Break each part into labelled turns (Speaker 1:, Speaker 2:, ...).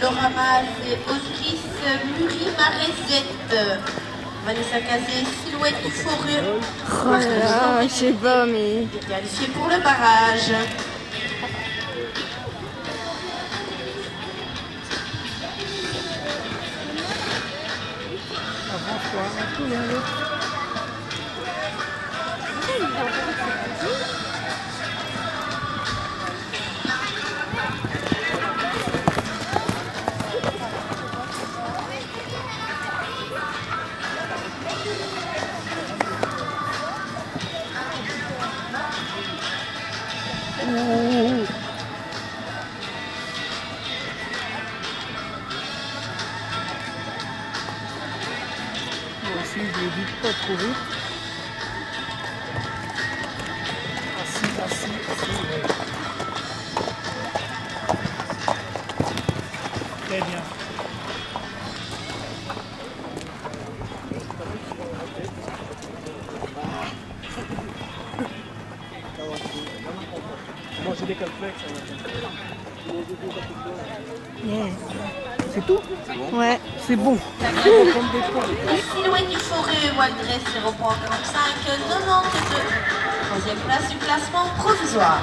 Speaker 1: Laura Maz et Autrice Muri-Marézette. Vanessa Cazé, Silhouette du Fourrure.
Speaker 2: Oh là là, je sais pas, mais...
Speaker 1: Qualifié pour le barrage.
Speaker 3: Avance-toi, un je ne dis pas trop vite. Assis, assis, assis, ouais. Très bien. Moi j'ai des calflex.
Speaker 2: Yeah.
Speaker 3: C'est tout
Speaker 2: Ouais.
Speaker 3: C'est bon. Comme des points.
Speaker 1: Silhouette du Forêt, Waldress 0.45, 92. Troisième place du classement provisoire.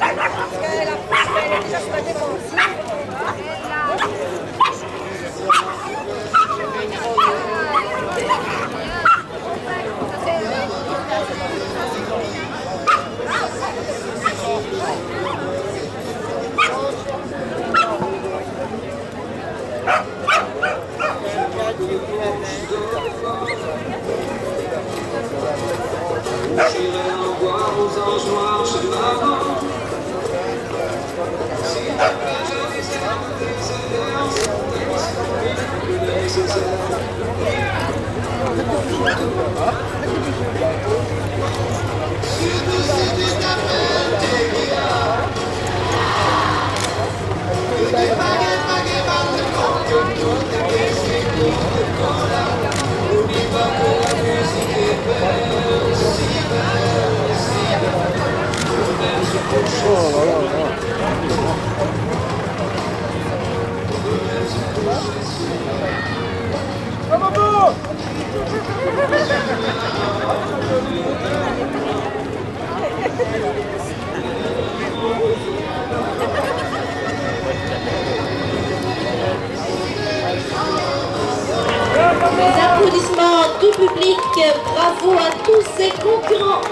Speaker 4: la plage a des ailes, des ailes,
Speaker 1: Applaudissements du public, bravo à tous ces concurrents.